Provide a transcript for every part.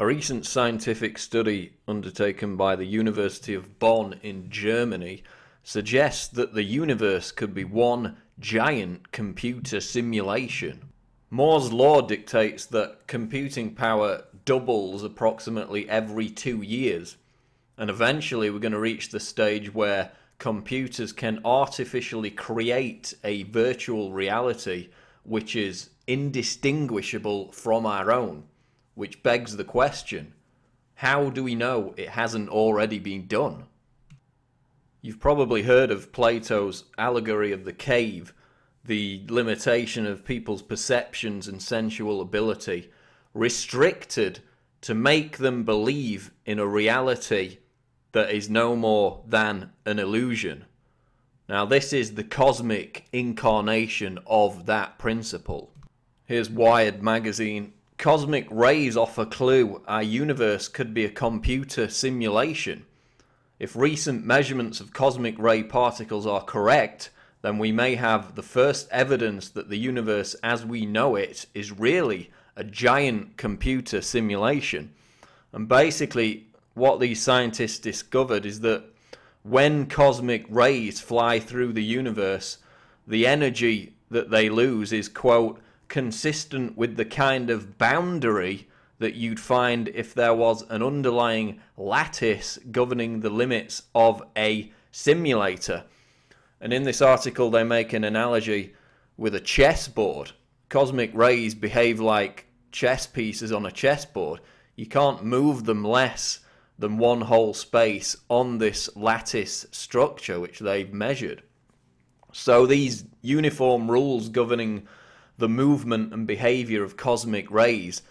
A recent scientific study undertaken by the University of Bonn in Germany suggests that the universe could be one giant computer simulation. Moore's law dictates that computing power doubles approximately every two years, and eventually we're going to reach the stage where computers can artificially create a virtual reality which is indistinguishable from our own which begs the question how do we know it hasn't already been done? You've probably heard of Plato's allegory of the cave, the limitation of people's perceptions and sensual ability, restricted to make them believe in a reality that is no more than an illusion. Now, this is the cosmic incarnation of that principle. Here's Wired magazine Cosmic rays offer clue our universe could be a computer simulation. If recent measurements of cosmic ray particles are correct, then we may have the first evidence that the universe as we know it is really a giant computer simulation. And basically, what these scientists discovered is that when cosmic rays fly through the universe, the energy that they lose is, quote, consistent with the kind of boundary that you'd find if there was an underlying lattice governing the limits of a simulator. And in this article, they make an analogy with a chessboard. Cosmic rays behave like chess pieces on a chessboard. You can't move them less than one whole space on this lattice structure which they've measured. So these uniform rules governing the movement and behavior of cosmic rays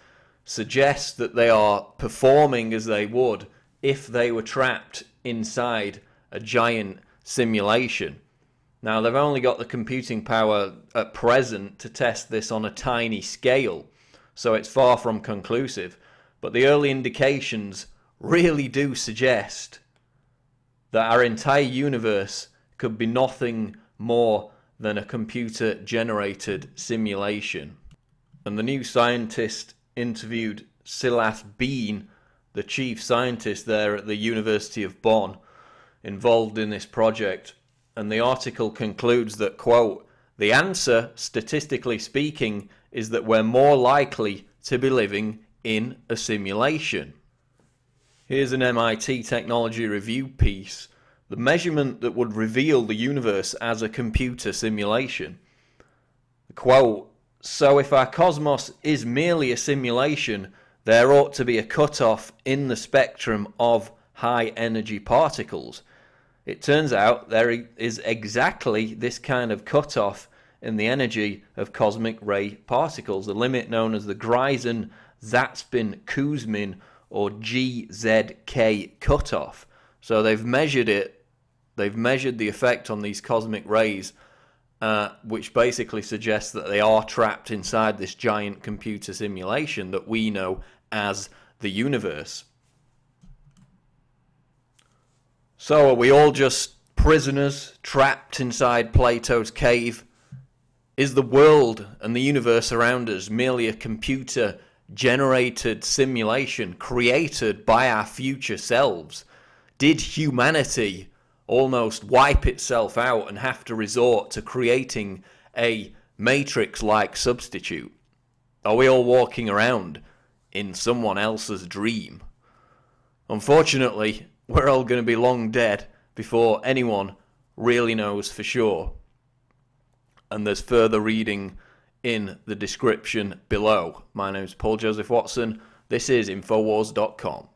suggests that they are performing as they would if they were trapped inside a giant simulation. Now, they've only got the computing power at present to test this on a tiny scale, so it's far from conclusive. But the early indications really do suggest that our entire universe could be nothing more than a computer generated simulation. And the new scientist interviewed Silas Beane, the chief scientist there at the University of Bonn, involved in this project. And the article concludes that, quote, the answer, statistically speaking, is that we're more likely to be living in a simulation. Here's an MIT Technology Review piece the measurement that would reveal the universe as a computer simulation. Quote, so if our cosmos is merely a simulation, there ought to be a cutoff in the spectrum of high energy particles. It turns out there is exactly this kind of cutoff in the energy of cosmic ray particles, the limit known as the Greisen Zatsepin Kuzmin or GZK cutoff. So they've measured it They've measured the effect on these cosmic rays, uh, which basically suggests that they are trapped inside this giant computer simulation that we know as the universe. So are we all just prisoners trapped inside Plato's cave? Is the world and the universe around us merely a computer generated simulation created by our future selves? Did humanity almost wipe itself out and have to resort to creating a matrix like substitute? Are we all walking around in someone else's dream? Unfortunately, we're all going to be long dead before anyone really knows for sure. And there's further reading in the description below. My name is Paul Joseph Watson. This is Infowars.com.